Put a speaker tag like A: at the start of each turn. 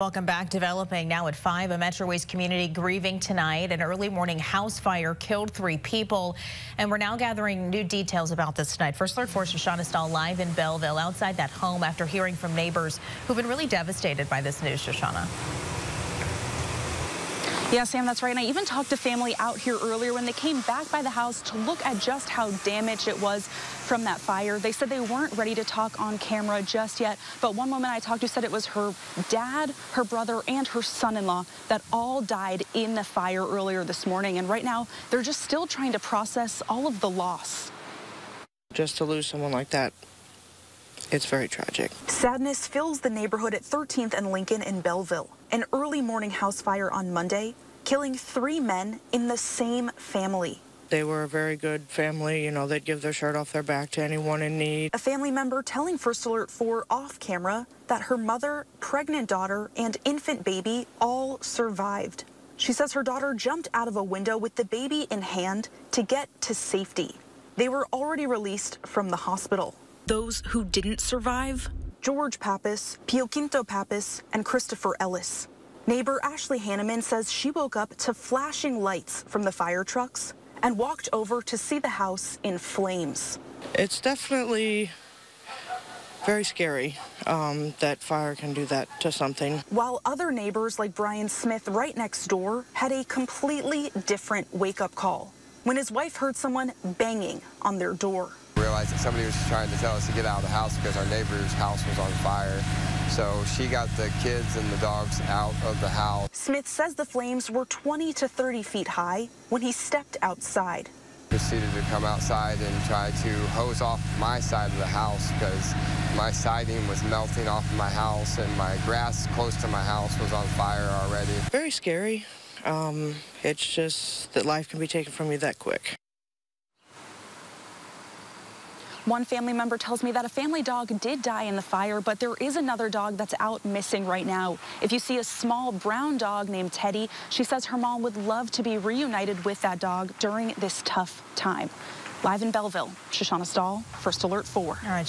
A: Welcome back. Developing now at 5, a Metro East community grieving tonight. An early morning house fire killed three people. And we're now gathering new details about this tonight. First Alert 4 Shoshana Stahl live in Belleville outside that home after hearing from neighbors who've been really devastated by this news, Shoshana.
B: Yeah, Sam, that's right. And I even talked to family out here earlier when they came back by the house to look at just how damaged it was from that fire. They said they weren't ready to talk on camera just yet. But one woman I talked to said it was her dad, her brother, and her son-in-law that all died in the fire earlier this morning. And right now, they're just still trying to process all of the loss.
C: Just to lose someone like that it's very tragic.
B: Sadness fills the neighborhood at 13th and Lincoln in Belleville. An early morning house fire on Monday, killing three men in the same family.
C: They were a very good family. You know, they'd give their shirt off their back to anyone in need.
B: A family member telling First Alert 4 off camera that her mother, pregnant daughter, and infant baby all survived. She says her daughter jumped out of a window with the baby in hand to get to safety. They were already released from the hospital. Those who didn't survive? George Pappas, Pio Quinto Pappas, and Christopher Ellis. Neighbor Ashley Hanneman says she woke up to flashing lights from the fire trucks and walked over to see the house in flames.
C: It's definitely very scary um, that fire can do that to something.
B: While other neighbors like Brian Smith right next door had a completely different wake-up call when his wife heard someone banging on their door
D: realized that somebody was trying to tell us to get out of the house because our neighbor's house was on fire. So she got the kids and the dogs out of the house.
B: Smith says the flames were 20 to 30 feet high when he stepped outside.
D: Proceeded to come outside and try to hose off my side of the house because my siding was melting off of my house and my grass close to my house was on fire already.
C: Very scary. Um, it's just that life can be taken from you that quick.
B: One family member tells me that a family dog did die in the fire, but there is another dog that's out missing right now. If you see a small brown dog named Teddy, she says her mom would love to be reunited with that dog during this tough time. Live in Belleville, Shoshana Stahl, First Alert 4.
A: All right,